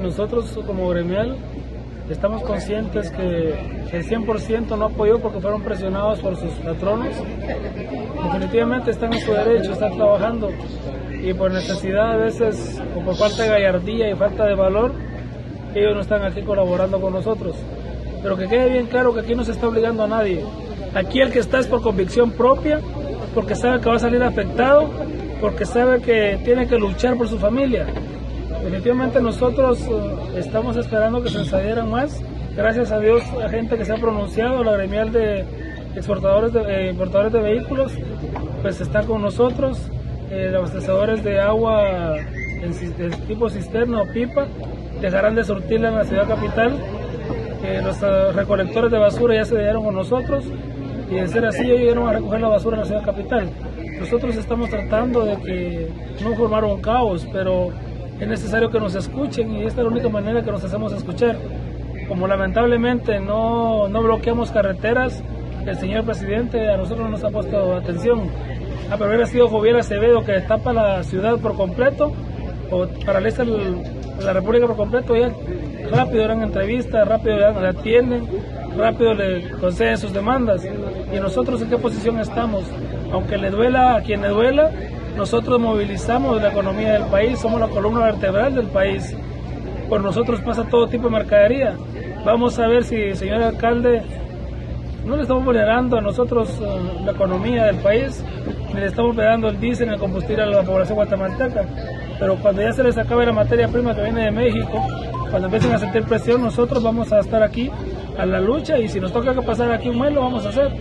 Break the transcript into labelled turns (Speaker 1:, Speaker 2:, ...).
Speaker 1: Nosotros como gremial estamos conscientes que el 100% no apoyó porque fueron presionados por sus patronos. Definitivamente están en su derecho, están trabajando y por necesidad a veces o por falta de gallardía y falta de valor, ellos no están aquí colaborando con nosotros. Pero que quede bien claro que aquí no se está obligando a nadie. Aquí el que está es por convicción propia, porque sabe que va a salir afectado, porque sabe que tiene que luchar por su familia. Definitivamente nosotros eh, estamos esperando que se ensayara más. Gracias a Dios, la gente que se ha pronunciado, la gremial de exportadores de, eh, importadores de vehículos, pues está con nosotros. Eh, los abastecedores de agua en, tipo cisterna o pipa dejarán de surtirla en la ciudad capital. los recolectores de basura ya se dieron con nosotros y de ser así ellos llegaron a recoger la basura en la ciudad capital. Nosotros estamos tratando de que no formar un caos, pero es necesario que nos escuchen y esta es la única manera que nos hacemos escuchar. Como lamentablemente no, no bloqueamos carreteras, el señor presidente a nosotros no nos ha puesto atención. A pero hubiera sido Jovier Acevedo que tapa la ciudad por completo o paraliza la República por completo, ya rápido eran entrevistas, rápido le atienden, rápido le conceden sus demandas. ¿Y nosotros en qué posición estamos? Aunque le duela a quien le duela, nosotros movilizamos la economía del país, somos la columna vertebral del país. Por nosotros pasa todo tipo de mercadería. Vamos a ver si, señor alcalde, no le estamos vulnerando a nosotros eh, la economía del país, ni le estamos pegando el diésel, el combustible a la población guatemalteca. Pero cuando ya se les acabe la materia prima que viene de México, cuando empiecen a sentir presión, nosotros vamos a estar aquí a la lucha y si nos toca pasar aquí un mes, lo vamos a hacer.